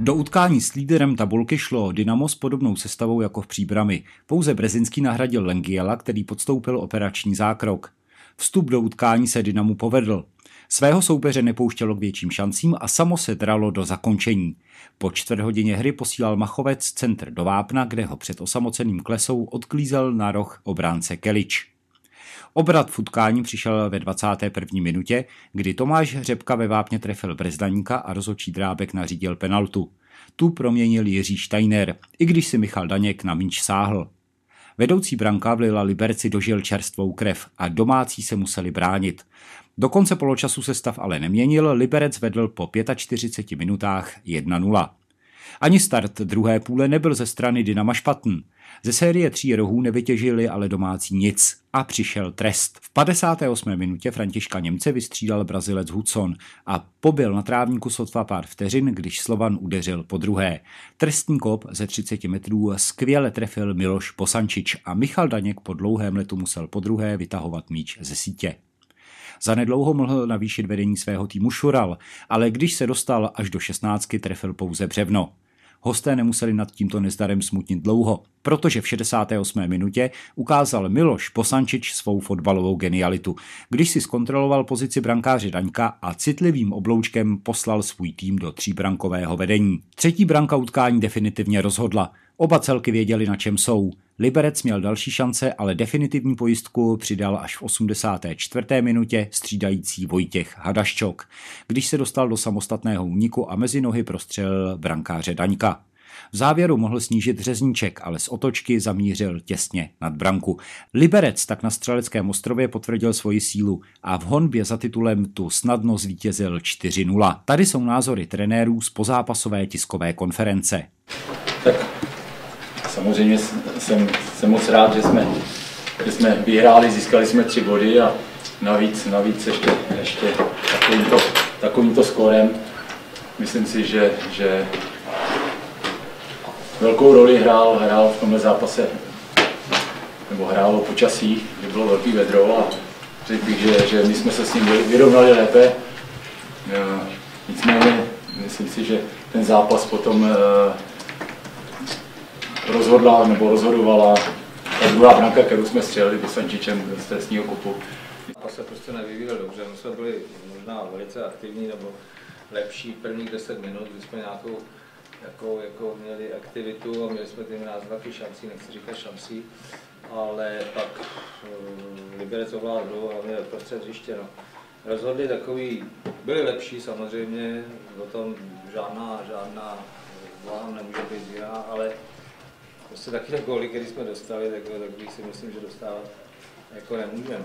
Do utkání s líderem tabulky šlo Dynamo s podobnou sestavou jako v příbrami. Pouze Brezinský nahradil Lengiela, který podstoupil operační zákrok. Vstup do utkání se Dynamu povedl. Svého soupeře nepouštělo k větším šancím a samo se dralo do zakončení. Po čtvrt hodině hry posílal Machovec centr do Vápna, kde ho před osamoceným klesou odklízel na roh obránce Kelič. Obrat v utkání přišel ve 21. minutě, kdy Tomáš Hřebka ve vápně trefil Brezdaníka a rozočí drábek nařídil penaltu. Tu proměnil Jiří Steiner, i když si Michal Daněk na míč sáhl. Vedoucí branka vlila Liberci dožil čerstvou krev a domácí se museli bránit. Do konce poločasu se stav ale neměnil, Liberec vedl po 45 minutách 1-0. Ani start druhé půle nebyl ze strany Dynama špatný. Ze série tří rohů nevytěžili ale domácí nic a přišel trest. V 58. minutě Františka Němce vystřídal Brazilec Hudson a pobyl na trávníku sotva pár vteřin, když Slovan udeřil po druhé. Trestní kop ze 30 metrů skvěle trefil Miloš Posančič a Michal Daněk po dlouhém letu musel po druhé vytahovat míč ze sítě. Zanedlouho mohl navýšit vedení svého týmu Šural, ale když se dostal až do 16, trefil pouze břevno. Hosté nemuseli nad tímto nezdarem smutnit dlouho, protože v 68. minutě ukázal Miloš Posančič svou fotbalovou genialitu, když si zkontroloval pozici brankáře Daňka a citlivým obloučkem poslal svůj tým do tříbrankového vedení. Třetí branka utkání definitivně rozhodla. Oba celky věděli, na čem jsou. Liberec měl další šance, ale definitivní pojistku přidal až v 84. minutě střídající Vojtěch Hadaščok, když se dostal do samostatného úniku a mezi nohy prostřelil brankáře Daňka. V závěru mohl snížit řezníček, ale z otočky zamířil těsně nad branku. Liberec tak na Střeleckém ostrově potvrdil svoji sílu a v honbě za titulem tu snadno zvítězil 4-0. Tady jsou názory trenérů z pozápasové tiskové konference. Tak samozřejmě jsem, jsem moc rád, že jsme, že jsme vyhráli, získali jsme tři body a navíc, navíc ještě, ještě takovýmto, takovýmto skórem. Myslím si, že, že velkou roli hrál, hrál v tomhle zápase, nebo hrálo počasí, kdy bylo velký vedro a řekl bych, že, že my jsme se s ním vyrovnali lépe. Nicméně myslím si, že ten zápas potom rozhodla nebo rozhodovala ta druhá branka, kterou jsme střelili Sančičem z trestního kopu. A se prostě nevyvíjel dobře, my jsme byli možná velice aktivní nebo lepší prvních 10 minut, kdy jsme nějakou jako, jako měli aktivitu a měli jsme ty náznaky šancí, nechci říkat šancí, ale pak uh, Liberec ovládl hlavně prostřed hřiště. No. Rozhodli takový, byli lepší samozřejmě, o tom žádná, žádná vám nemůže být jiná, ale prostě taky góly, které jsme dostali, tak, tak si myslím, že dostávat jako nemůžeme.